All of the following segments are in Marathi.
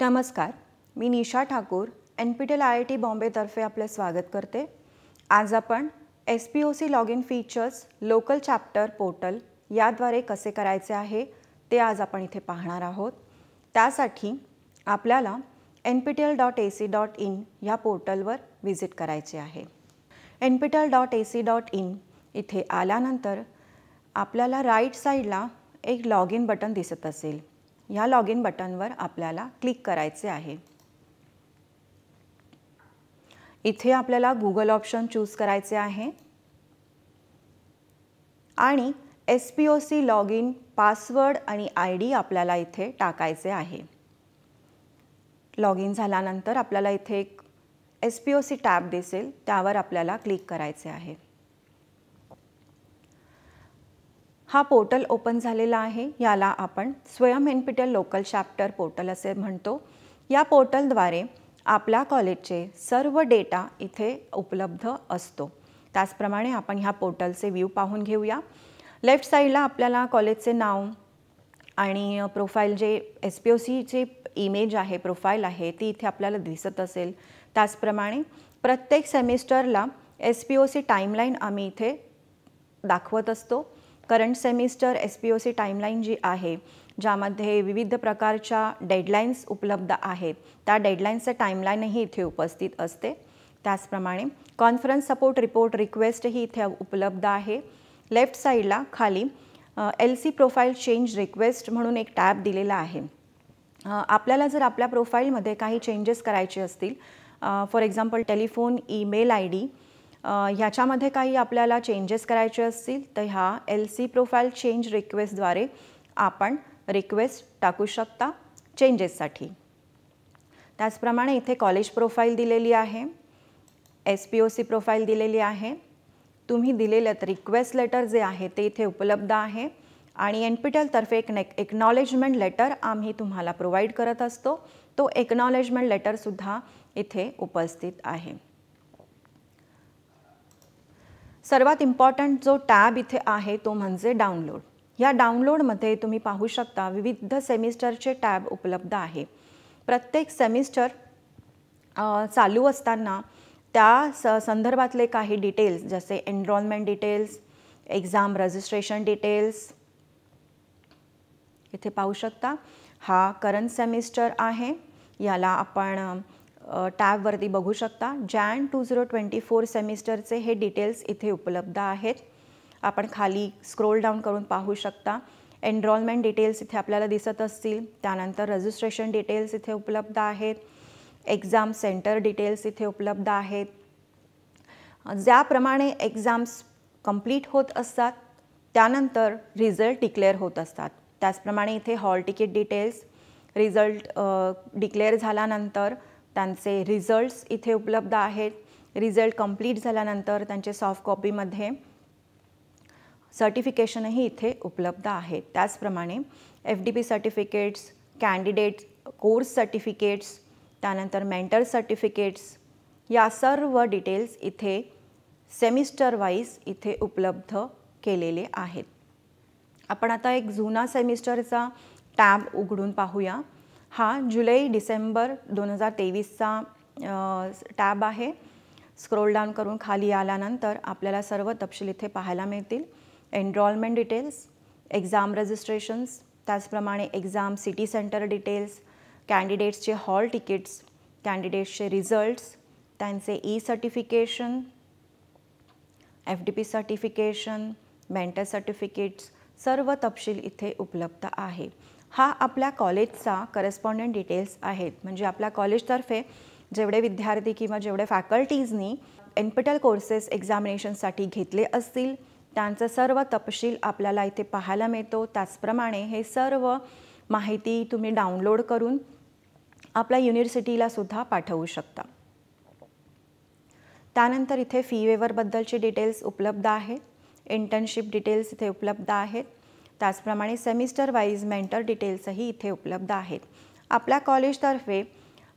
नमस्कार मी Nisha Thakur NPTEL I I T बॉम्बेतर्फे आपले स्वागत करते. आज आपण S P O C log in features local chapter portal याद्वारे कसे करायचे आहे ते आज आपण इथे पाहणार आहोत. त्यासाठी आपल्याला N P T L dot A C dot in ह्या पोर्टलवर व्हिजिट करायचे आहे. N P T L dot A C dot in इथे आल्यानंतर आपल्याला राईट साईडला एक लॉग इन बटन दिसत असेल. ह्या लॉग इन बटनवर आपल्याला क्लिक करायचे आहे. इथे आपल्याला गुगल ऑप्शन चूज करायचे आहे. आणि S P O C log in password आणि आय डी आपल्याला इथे टाकायचे आहे. लॉग इन झाल्यानंतर आपल्याला इथे एक S P O C tab दिसेल त्यावर आपल्याला क्लिक करायचे आहे. हा पोर्टल ओपन झालेला आहे. याला आपण स्वयं एनपीटेल लोकल चॅप्टर पोर्टल असे म्हणतो. या पोर्टलद्वारे आपल्या कॉलेजचे सर्व डेटा इथे उपलब्ध असतो. त्याचप्रमाणे आपण ह्या पोर्टलचे व्ह्यू पाहून घेऊया. लेफ्ट साईडला आपल्याला कॉलेजचे नाव आणि प्रोफाईल जे एस पी ओ सीचे इमेज आहे प्रोफाईल आहे ती इथे आपल्याला दिसत असेल. त्याचप्रमाणे प्रत्येक सेमिस्टरला S P O C timeline आम्ही इथे दाखवत असतो. Current semester S P O C timeline जी आहे ज्यामध्ये विविध प्रकारच्या डेडलाईन्स उपलब्ध आहेत. त्या डेडलाईन्सचं टाईमलाईनही इथे उपस्थित असते. त्याचप्रमाणे कॉन्फरन्स सपोर्ट रिपोर्ट रिक्वेस्टही इथे उपलब्ध आहे. लेफ्ट साईडला खाली L C profile change request म्हणून एक टॅब दिलेला आहे. आपल्याला जर आपल्या प्रोफाईलमध्ये काही चेंजेस करायचे असतील for example telephone email I D ह्याच्यामध्ये काही आपल्याला चेंजेस करायचे असतील तर ह्या एल सी प्रोफाईल चेंज रिक्वेस्टद्वारे आपण रिक्वेस्ट टाकू शकता चेंजेससाठी त्याचप्रमाणे इथे कॉलेज प्रोफाईल दिलेली आहे S P O C profile दिलेली आहे. तुम्ही दिलेलं रिक्वेस्ट लेटर जे आहे ते इथे उपलब्ध आहे आणि एन पी टेलतर्फे एक नेक एक्नॉलेजमेंट लेटर आम्ही तुम्हाला प्रोव्हाइड करत असतो. तो एक्नॉलेजमेंट लेटरसुद्धा इथे उपस्थित आहे. सर्वात इम्पॉर्टंट जो टॅब इथे आहे तो म्हणजे डाउनलोड. या डाउनलोडमध्ये तुम्ही पाहू शकता विविध सेमिस्टरचे टॅब उपलब्ध आहे. प्रत्येक सेमिस्टर चालू असताना त्या स संदर्भातले काही डिटेल्स जसे enrolment details exam registration details इथे पाहू शकता. हा करंट सेमिस्टर आहे. याला आपण टॅबवरती बघू शकता. Jan two zero twenty four सेमिस्टरचे हे डिटेल्स इथे उपलब्ध आहेत. आपण खाली स्क्रोल डाऊन करून पाहू शकता. एनरोलमेंट डिटेल्स इथे आपल्याला दिसत असतील. त्यानंतर रजिस्ट्रेशन डिटेल्स इथे उपलब्ध आहेत. एक्झाम सेंटर डिटेल्स इथे उपलब्ध आहेत. ज्याप्रमाणे एक्झाम्स कंप्लीट होत असतात त्यानंतर रिझल्ट डिक्लेअर होत असतात. त्याचप्रमाणे इथे hall ticket details result declare झाल्यानंतर त्यांचे रिझल्ट्स इथे उपलब्ध आहेत. रिझल्ट कंप्लीट झाल्यानंतर त्यांचे सॉफ्ट कॉपीमध्ये सर्टिफिकेशनही इथे उपलब्ध आहेत त्याचप्रमाणे F D P certificates candidate course certificates त्यानंतर मेंटर सर्टिफिकेट्स या सर्व डिटेल्स इथे सेमिस्टर वाईज इथे उपलब्ध केलेले आहेत. आपण आता एक जुना सेमिस्टरचा टॅब उघडून पाहूया. हा जुलै डिसेंबर दोन हजार तेवीसचा टॅब आहे. स्क्रोल डाऊन करून खाली आल्यानंतर आपल्याला सर्व तपशील इथे पाहायला मिळतील. एनरॉलमेंट डिटेल्स एक्झाम रजिस्ट्रेशन्स त्याचप्रमाणे एक्झाम सिटी सेंटर डिटेल्स कॅन्डिडेट्सचे हॉल तिकीट्स कॅन्डिडेट्सचे रिझल्ट्स त्यांचे E certification F D P certification mentor certificates सर्व तपशील इथे उपलब्ध आहे. हा आपल्या कॉलेजचा करस्पॉन्डंट डिटेल्स आहेत. म्हणजे आपल्या कॉलेजतर्फे जेवढे विद्यार्थी किंवा जेवढे फॅकल्टीजनी एनपिटल कोर्सेस एक्झामिनेशनसाठी घेतले असतील त्यांचं सर्व तपशील आपल्याला इथे पाहायला मिळतो. त्याचप्रमाणे हे सर्व माहिती तुम्ही डाउनलोड करून आपल्या युनिव्हर्सिटीला सुद्धा पाठवू शकता. त्यानंतर इथे फी वेवरबद्दलचे डिटेल्स उपलब्ध आहेत. इंटर्नशिप डिटेल्स इथे उपलब्ध आहेत. त्याचप्रमाणे सेमिस्टर वाईज मेंटर डिटेल्सही इथे उपलब्ध आहेत. आपल्या कॉलेजतर्फे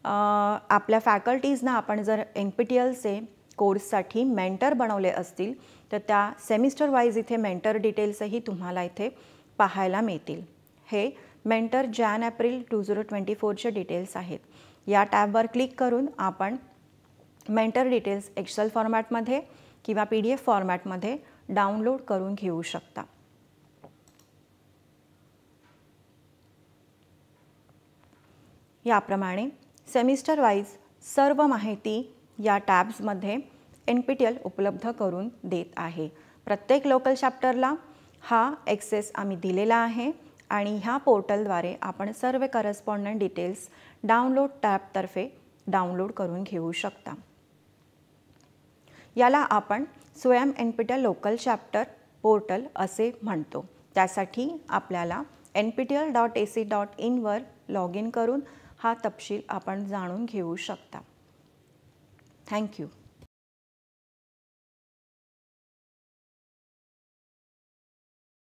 आपल्या फॅकल्टीजना आपण जर एन पी टी एलचे कोर्ससाठी मेंटर बनवले असतील तर त्या सेमिस्टर वाईज इथे मेंटर डिटेल्सही तुम्हाला इथे पाहायला मिळतील. हे mentor Jan April two zero twenty फोरचे details आहेत. या टॅबवर क्लिक करून आपण मेंटर डिटेल्स एक्सेल फॉर्मॅटमध्ये किंवा पी डी एफ फॉर्मॅटमध्ये डाउनलोड करून घेऊ शकता. याप्रमाणे सेमिस्टर वाईज सर्व माहिती या टॅब्समध्ये एन पी टी एल उपलब्ध करून देत आहे. प्रत्येक लोकल चॅप्टरला हा एक्सेस आम्ही दिलेला आहे आणि ह्या पोर्टलद्वारे आपण सर्व करस्पॉन्डंट डिटेल्स डाउनलोड टॅबतर्फे डाउनलोड करून घेऊ शकता. याला आपण Swayam N P T L local chapter portal असे म्हणतो. त्यासाठी आपल्याला N P T L dot A C dot इनवर log in करून हा तपशील आपण जाणून घेऊ शकता. थँक्यू